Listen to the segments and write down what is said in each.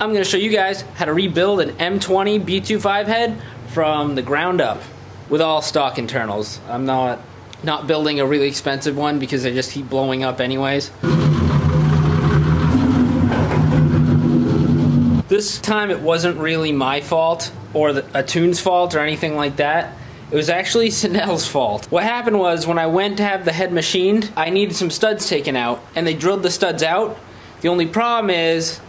I'm gonna show you guys how to rebuild an M20 B25 head from the ground up with all stock internals. I'm not not building a really expensive one because they just keep blowing up anyways. This time it wasn't really my fault or the, a tune's fault or anything like that. It was actually Sinel's fault. What happened was when I went to have the head machined, I needed some studs taken out and they drilled the studs out. The only problem is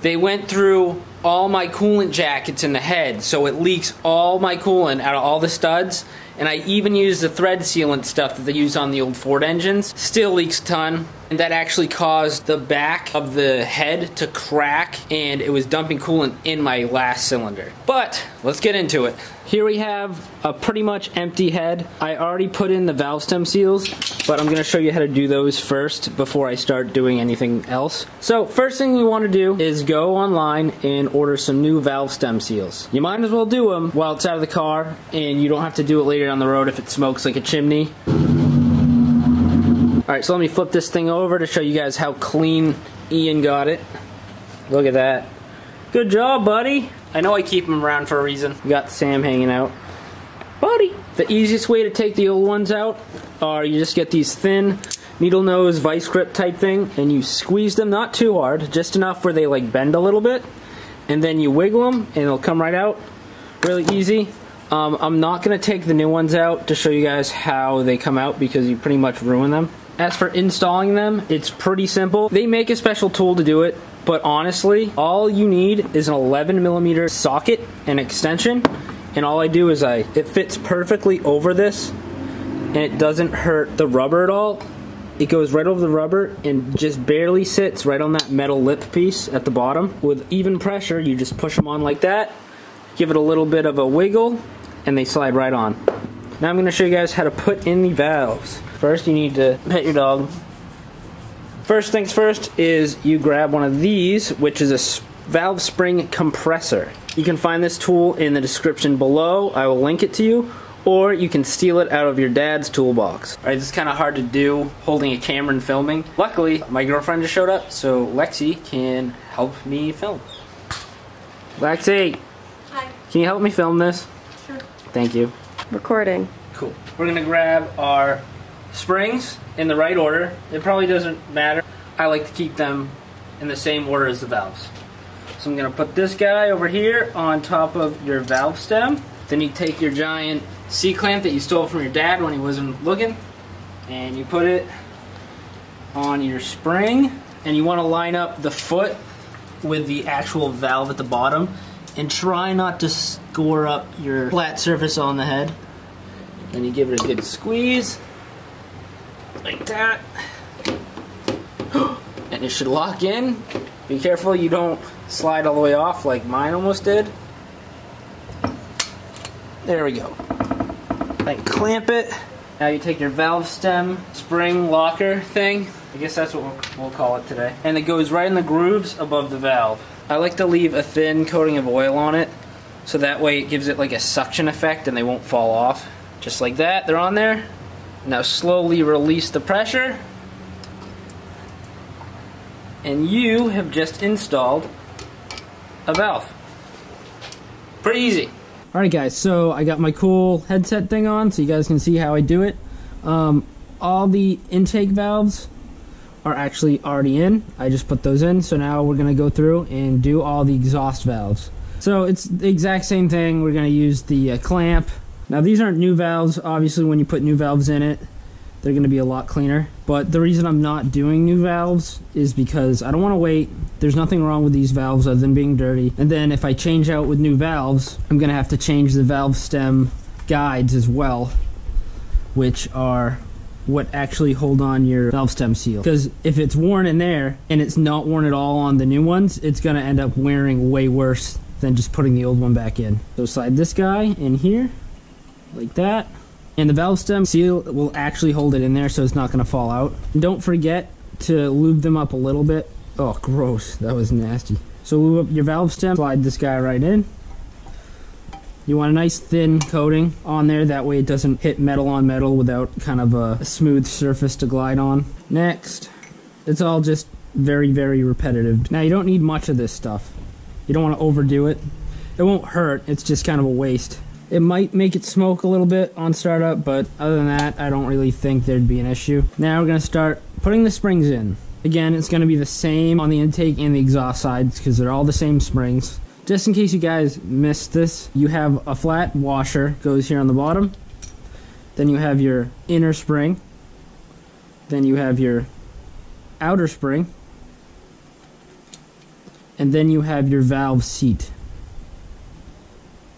they went through all my coolant jackets in the head, so it leaks all my coolant out of all the studs. And I even used the thread sealant stuff that they use on the old Ford engines. Still leaks a ton. And that actually caused the back of the head to crack and it was dumping coolant in my last cylinder. But let's get into it. Here we have a pretty much empty head. I already put in the valve stem seals, but I'm gonna show you how to do those first before I start doing anything else. So first thing you wanna do is go online and order some new valve stem seals. You might as well do them while it's out of the car and you don't have to do it later down the road if it smokes like a chimney. Alright, so let me flip this thing over to show you guys how clean Ian got it. Look at that. Good job, buddy. I know I keep him around for a reason. We got Sam hanging out. Buddy! The easiest way to take the old ones out are you just get these thin needle nose vice grip type thing and you squeeze them not too hard, just enough where they like bend a little bit. And then you wiggle them and it'll come right out. Really easy. Um, I'm not going to take the new ones out to show you guys how they come out because you pretty much ruin them. As for installing them, it's pretty simple. They make a special tool to do it, but honestly, all you need is an 11 millimeter socket and extension, and all I do is I, it fits perfectly over this, and it doesn't hurt the rubber at all. It goes right over the rubber and just barely sits right on that metal lip piece at the bottom. With even pressure, you just push them on like that, give it a little bit of a wiggle, and they slide right on. Now I'm going to show you guys how to put in the valves. First, you need to pet your dog. First things first is you grab one of these, which is a valve spring compressor. You can find this tool in the description below. I will link it to you. Or you can steal it out of your dad's toolbox. Alright, this is kind of hard to do holding a camera and filming. Luckily, my girlfriend just showed up, so Lexi can help me film. Lexi! Hi. Can you help me film this? Sure. Thank you. Recording. Cool. We're gonna grab our springs in the right order. It probably doesn't matter. I like to keep them in the same order as the valves. So I'm gonna put this guy over here on top of your valve stem. Then you take your giant C-clamp that you stole from your dad when he wasn't looking, and you put it on your spring, and you wanna line up the foot with the actual valve at the bottom, and try not to score up your flat surface on the head. Then you give it a good squeeze, like that. And it should lock in. Be careful you don't slide all the way off like mine almost did. There we go. Then clamp it. Now you take your valve stem spring locker thing. I guess that's what we'll call it today. And it goes right in the grooves above the valve. I like to leave a thin coating of oil on it so that way it gives it like a suction effect and they won't fall off. Just like that, they're on there. Now slowly release the pressure. And you have just installed a valve. Pretty easy. Alright guys, so I got my cool headset thing on so you guys can see how I do it. Um, all the intake valves are actually already in. I just put those in, so now we're going to go through and do all the exhaust valves. So it's the exact same thing. We're going to use the uh, clamp. Now these aren't new valves. Obviously when you put new valves in it, they're going to be a lot cleaner. But the reason I'm not doing new valves is because I don't want to wait. There's nothing wrong with these valves other than being dirty. And then if I change out with new valves, I'm going to have to change the valve stem guides as well, which are what actually hold on your valve stem seal. Because if it's worn in there and it's not worn at all on the new ones, it's going to end up wearing way worse than just putting the old one back in. So slide this guy in here, like that. And the valve stem seal will actually hold it in there so it's not going to fall out. Don't forget to lube them up a little bit. Oh, gross. That was nasty. So lube up your valve stem, slide this guy right in. You want a nice thin coating on there, that way it doesn't hit metal on metal without kind of a smooth surface to glide on. Next, it's all just very, very repetitive. Now you don't need much of this stuff. You don't want to overdo it. It won't hurt, it's just kind of a waste. It might make it smoke a little bit on startup, but other than that, I don't really think there'd be an issue. Now we're going to start putting the springs in. Again, it's going to be the same on the intake and the exhaust sides because they're all the same springs. Just in case you guys missed this, you have a flat washer goes here on the bottom. Then you have your inner spring. Then you have your outer spring. And then you have your valve seat,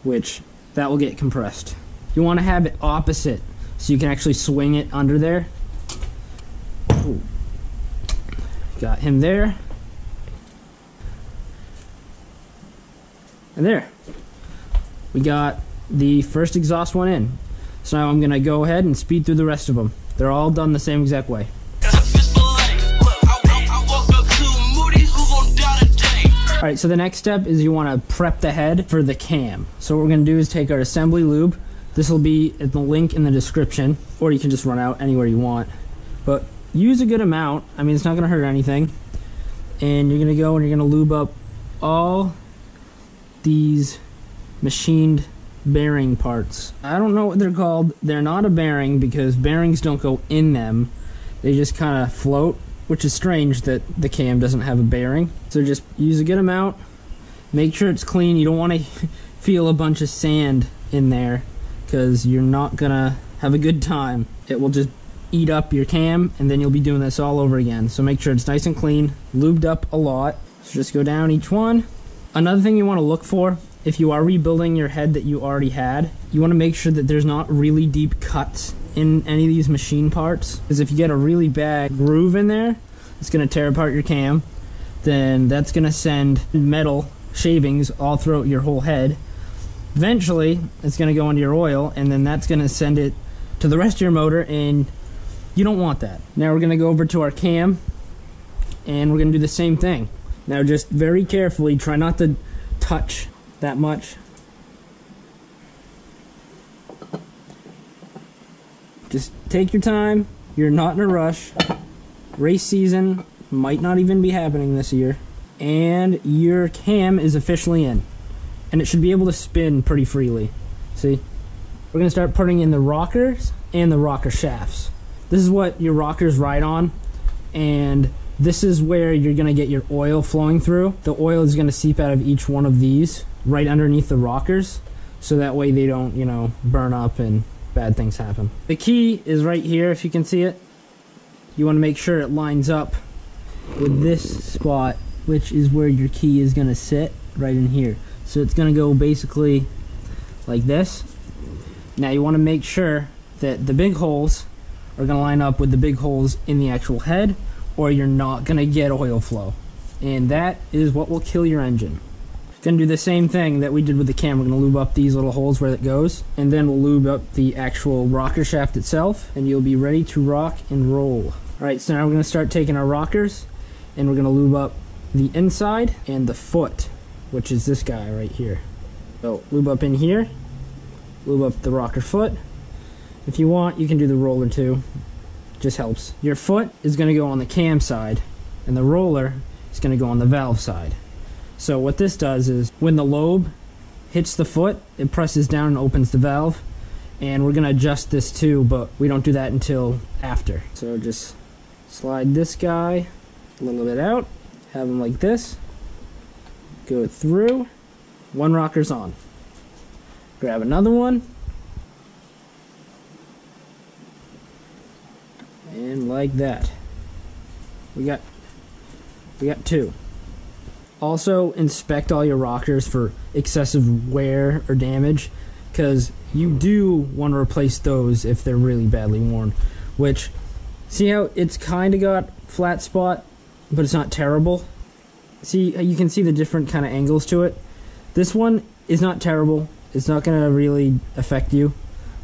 which that will get compressed. You want to have it opposite so you can actually swing it under there. Ooh. Got him there. And there. We got the first exhaust one in. So now I'm going to go ahead and speed through the rest of them. They're all done the same exact way. Alright, so the next step is you want to prep the head for the cam. So what we're going to do is take our assembly lube. This will be at the link in the description, or you can just run out anywhere you want. But use a good amount. I mean, it's not going to hurt anything. And you're going to go and you're going to lube up all these machined bearing parts. I don't know what they're called. They're not a bearing because bearings don't go in them. They just kind of float which is strange that the cam doesn't have a bearing. So just use a good amount. Make sure it's clean. You don't want to feel a bunch of sand in there because you're not gonna have a good time. It will just eat up your cam and then you'll be doing this all over again. So make sure it's nice and clean, lubed up a lot. So just go down each one. Another thing you want to look for if you are rebuilding your head that you already had, you want to make sure that there's not really deep cuts in any of these machine parts because if you get a really bad groove in there it's going to tear apart your cam. Then that's going to send metal shavings all throughout your whole head. Eventually it's going to go into your oil and then that's going to send it to the rest of your motor and you don't want that. Now we're going to go over to our cam and we're going to do the same thing. Now just very carefully try not to touch that much Just take your time. You're not in a rush. Race season might not even be happening this year. And your cam is officially in. And it should be able to spin pretty freely. See? We're going to start putting in the rockers and the rocker shafts. This is what your rockers ride on. And this is where you're going to get your oil flowing through. The oil is going to seep out of each one of these right underneath the rockers. So that way they don't, you know, burn up and bad things happen. The key is right here, if you can see it. You want to make sure it lines up with this spot, which is where your key is going to sit, right in here. So it's going to go basically like this. Now you want to make sure that the big holes are going to line up with the big holes in the actual head, or you're not going to get oil flow. And that is what will kill your engine. Gonna do the same thing that we did with the cam. We're gonna lube up these little holes where it goes, and then we'll lube up the actual rocker shaft itself, and you'll be ready to rock and roll. Alright, so now we're gonna start taking our rockers, and we're gonna lube up the inside and the foot, which is this guy right here. So lube up in here, lube up the rocker foot. If you want, you can do the roller too. Just helps. Your foot is gonna go on the cam side, and the roller is gonna go on the valve side. So what this does is when the lobe hits the foot, it presses down and opens the valve. And we're going to adjust this too, but we don't do that until after. So just slide this guy a little bit out, have him like this, go through, one rocker's on. Grab another one, and like that. We got we got two. Also, inspect all your rockers for excessive wear or damage, because you do want to replace those if they're really badly worn. Which, see how it's kind of got flat spot, but it's not terrible? See, uh, you can see the different kind of angles to it. This one is not terrible. It's not going to really affect you,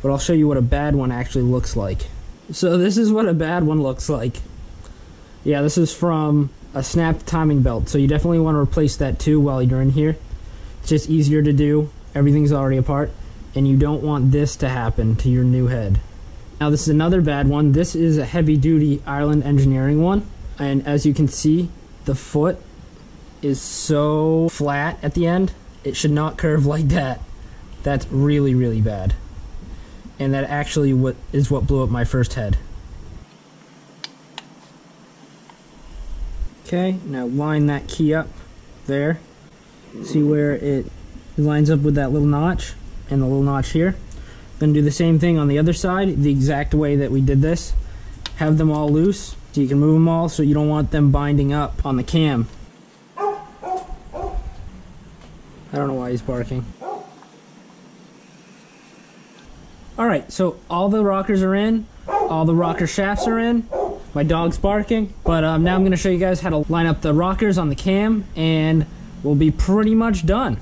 but I'll show you what a bad one actually looks like. So this is what a bad one looks like. Yeah, this is from a snapped timing belt. So you definitely want to replace that too while you're in here. It's just easier to do. Everything's already apart. And you don't want this to happen to your new head. Now this is another bad one. This is a heavy duty Ireland engineering one. And as you can see, the foot is so flat at the end. It should not curve like that. That's really, really bad. And that actually what is what blew up my first head. Okay, now line that key up there. See where it lines up with that little notch and the little notch here. Then do the same thing on the other side, the exact way that we did this. Have them all loose so you can move them all so you don't want them binding up on the cam. I don't know why he's barking. Alright, so all the rockers are in, all the rocker shafts are in, my dog's barking, but um, now I'm going to show you guys how to line up the rockers on the cam and we'll be pretty much done.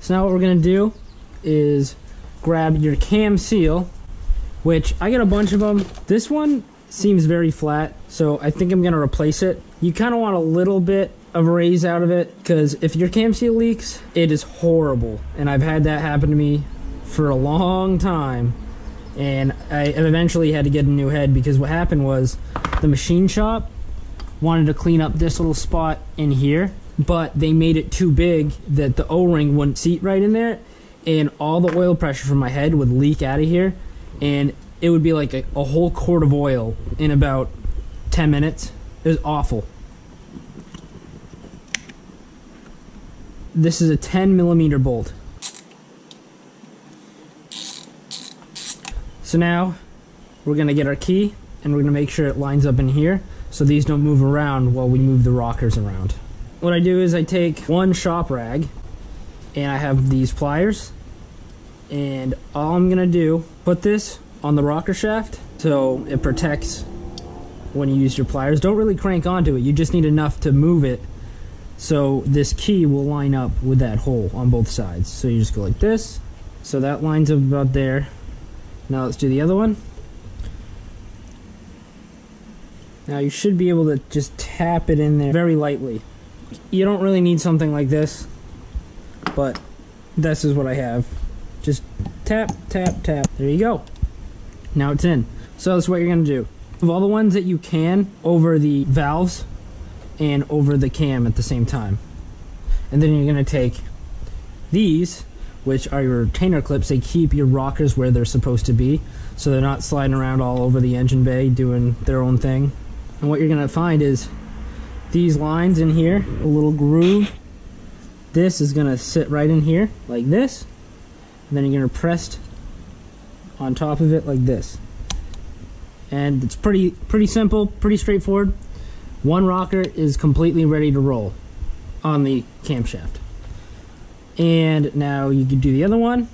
So now what we're going to do is grab your cam seal, which I got a bunch of them. This one seems very flat, so I think I'm going to replace it. You kind of want a little bit of a raise out of it, because if your cam seal leaks, it is horrible. And I've had that happen to me for a long time. And I eventually had to get a new head because what happened was the machine shop wanted to clean up this little spot in here, but they made it too big that the O-ring wouldn't seat right in there and all the oil pressure from my head would leak out of here and it would be like a, a whole quart of oil in about 10 minutes. It was awful. This is a 10 millimeter bolt. So now we're gonna get our key and we're gonna make sure it lines up in here so these don't move around while we move the rockers around. What I do is I take one shop rag and I have these pliers and all I'm gonna do put this on the rocker shaft so it protects when you use your pliers. Don't really crank onto it you just need enough to move it so this key will line up with that hole on both sides. So you just go like this so that lines up about there. Now let's do the other one now you should be able to just tap it in there very lightly you don't really need something like this but this is what I have just tap, tap, tap. There you go. Now it's in. So that's what you're to do. Of all the ones that you can over the valves and over the cam at the same time. And then you're to take these, which are your retainer clips. They keep your rockers where they're supposed to be. So they're not sliding around all over the engine bay doing their own thing. And what you're going to find is these lines in here, a little groove. This is going to sit right in here like this and then you're going to press on top of it like this. And it's pretty pretty simple, pretty straightforward. One rocker is completely ready to roll on the camshaft. And now you can do the other one.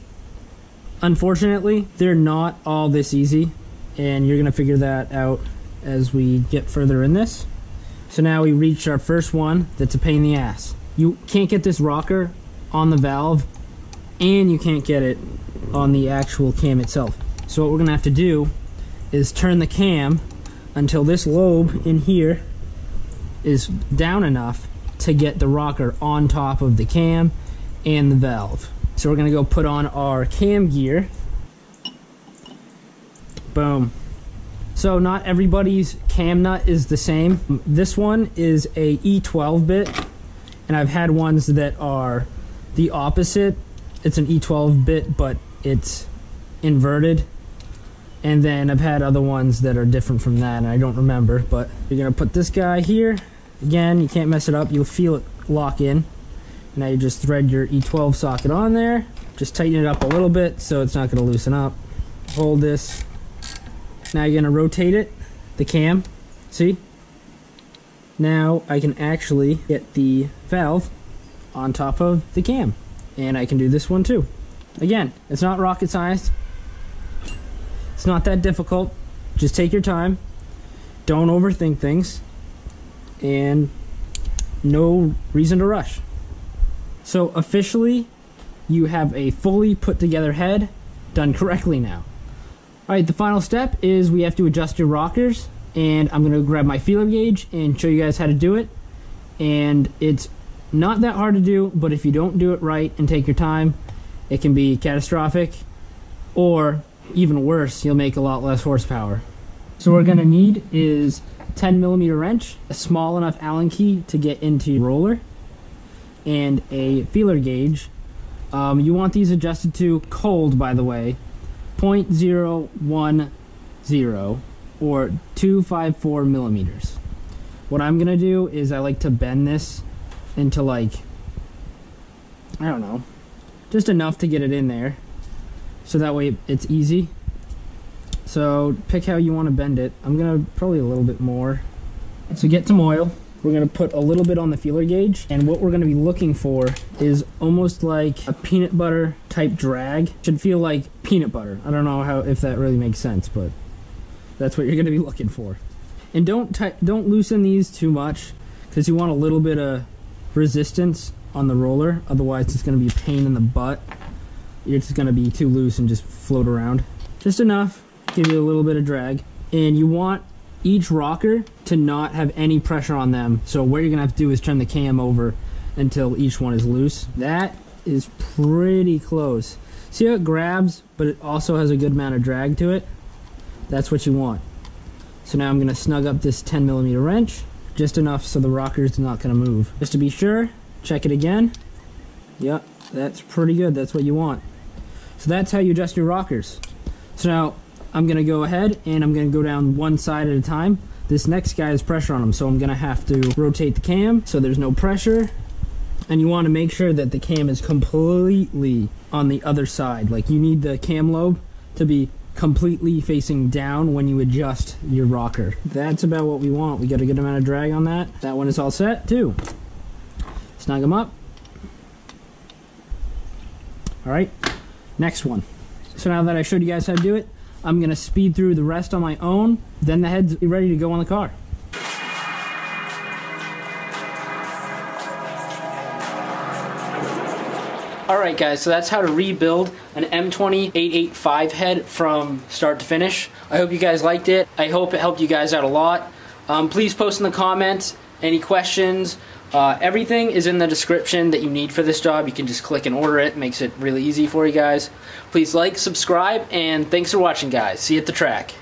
Unfortunately, they're not all this easy, and you're going to figure that out as we get further in this. So now we reached our first one that's a pain in the ass. You can't get this rocker on the valve and you can't get it on the actual cam itself. So what we're gonna have to do is turn the cam until this lobe in here is down enough to get the rocker on top of the cam and the valve. So we're gonna go put on our cam gear. Boom. So not everybody's cam nut is the same. This one is a E12 bit and I've had ones that are the opposite it's an E12 bit, but it's inverted. And then I've had other ones that are different from that, and I don't remember. But you're gonna put this guy here. Again, you can't mess it up. You'll feel it lock in. Now you just thread your E12 socket on there. Just tighten it up a little bit so it's not gonna loosen up. Hold this. Now you're gonna rotate it, the cam. See? Now I can actually get the valve on top of the cam and I can do this one too. Again, it's not rocket science. It's not that difficult. Just take your time. Don't overthink things. And no reason to rush. So officially, you have a fully put together head done correctly now. Alright, the final step is we have to adjust your rockers and I'm going to grab my feeler gauge and show you guys how to do it. And it's not that hard to do, but if you don't do it right and take your time, it can be catastrophic. Or, even worse, you'll make a lot less horsepower. So what we're gonna need is 10 millimeter wrench, a small enough Allen key to get into your roller, and a feeler gauge. Um, you want these adjusted to cold, by the way, 0.010 or 254 millimeters. What I'm gonna do is I like to bend this into like, I don't know, just enough to get it in there. So that way it's easy. So pick how you want to bend it. I'm gonna probably a little bit more. So get some oil. We're gonna put a little bit on the feeler gauge and what we're gonna be looking for is almost like a peanut butter type drag. Should feel like peanut butter. I don't know how if that really makes sense, but that's what you're gonna be looking for. And don't don't loosen these too much because you want a little bit of resistance on the roller. Otherwise, it's gonna be a pain in the butt. It's gonna be too loose and just float around. Just enough, give you a little bit of drag. And you want each rocker to not have any pressure on them. So what you're gonna have to do is turn the cam over until each one is loose. That is pretty close. See how it grabs, but it also has a good amount of drag to it? That's what you want. So now I'm gonna snug up this 10 millimeter wrench, just enough so the rocker's not gonna move. Just to be sure, check it again. Yep, that's pretty good, that's what you want. So that's how you adjust your rockers. So now I'm gonna go ahead and I'm gonna go down one side at a time. This next guy has pressure on him, so I'm gonna have to rotate the cam so there's no pressure. And you wanna make sure that the cam is completely on the other side. Like you need the cam lobe to be completely facing down when you adjust your rocker. That's about what we want. We got a good amount of drag on that. That one is all set too. Snug them up. All right, next one. So now that I showed you guys how to do it, I'm gonna speed through the rest on my own. Then the head's ready to go on the car. Alright guys, so that's how to rebuild an M20885 head from start to finish. I hope you guys liked it. I hope it helped you guys out a lot. Um, please post in the comments any questions. Uh, everything is in the description that you need for this job. You can just click and order it. it. Makes it really easy for you guys. Please like, subscribe, and thanks for watching guys. See you at the track.